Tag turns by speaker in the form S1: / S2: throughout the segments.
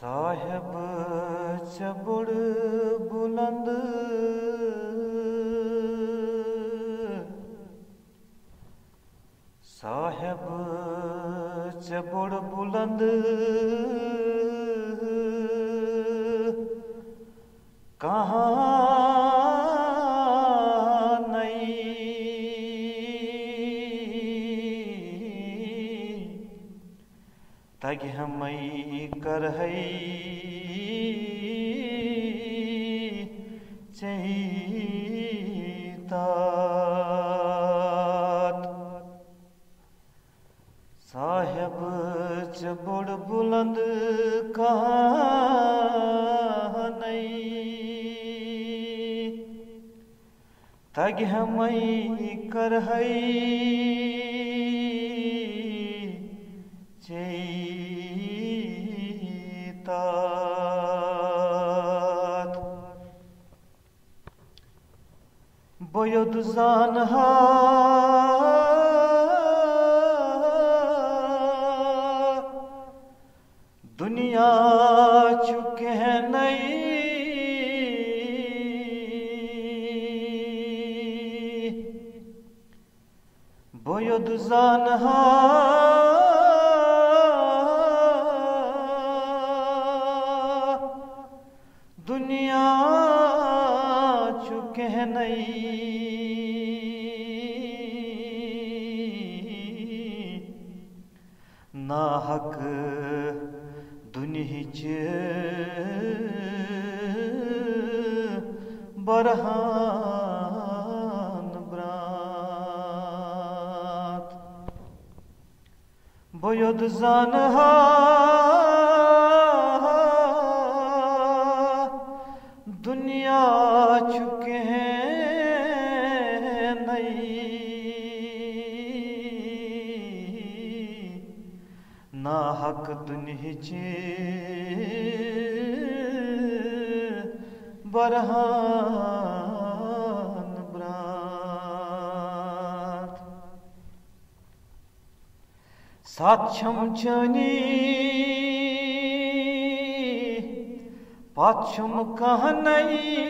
S1: साहेब चबुड़ बुलंद। साहेब चबुड़ बुलंद। कहाँ तग हमई कर साहेब चबुड़ बुलंद कहाँ नहीं तग हमई कर चैतात जानहा दुनिया चुके हैं नई। बयद नाहक दुनिच बरहान ब्रात। बयद जानहा। दुनिया चुके हैं नई। नाहक दुनिचे बरहान ब्रात। साक्षम चनी कह नहीं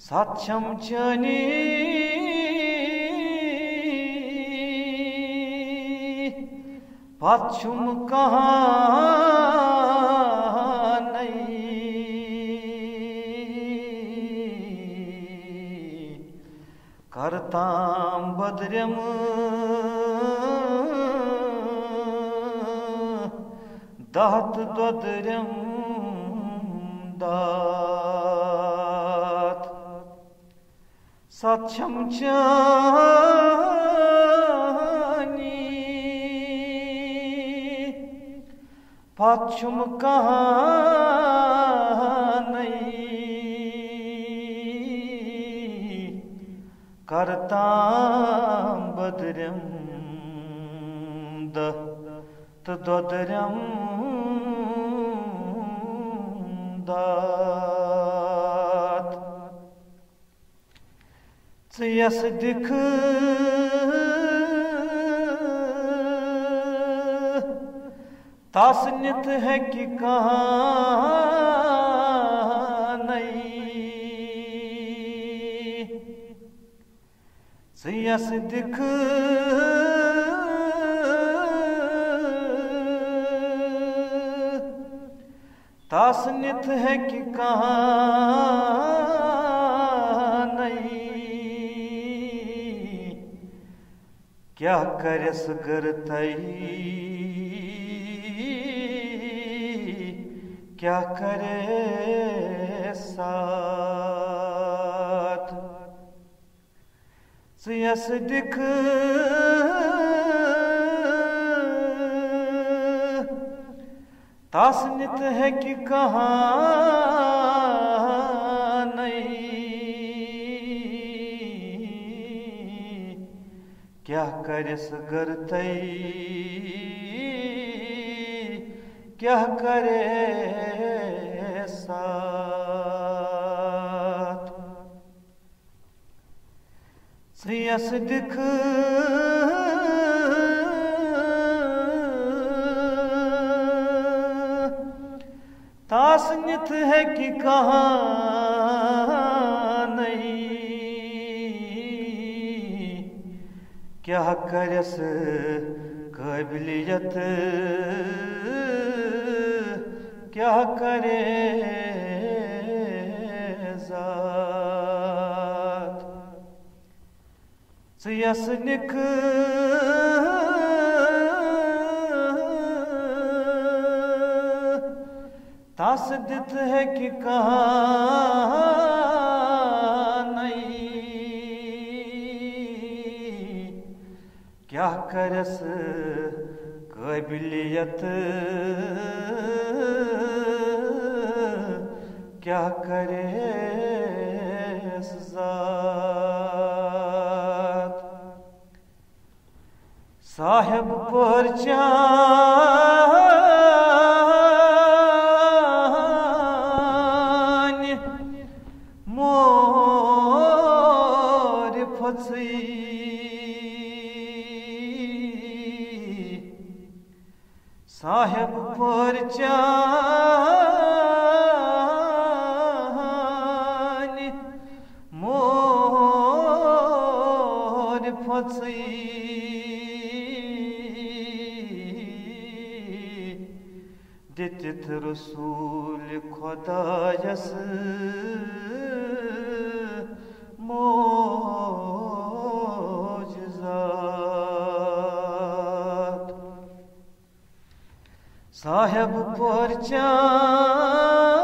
S1: साक्षम चनी। पाछुम कहाँ नहीं? करताम बद्रम दहत द्वद्रम दात। सक्षम चानी पाछुम कहाँ नहीं? करताम बद्रम दत द्वद्रम दात दिख तासनित है कि कहाँ नहीं सियस दिख तासनित है कि कहाँ नहीं क्या करस करतई क्या करे साथ? सियस दिख तासनित है कि कहाँ नहीं? क्या करस तई? क्या करे असदिख तासनित है कि कहाँ नहीं। क्या करस काबिलियत? क्या करे जा यस निक तास दित है कि कहाँ नहीं। क्या करस काबिलियत? क्या करे जात? साहेब पर चान मोर फसई साहेब पर Dittit Resul-i Kodayası mucizat. Sahib parçam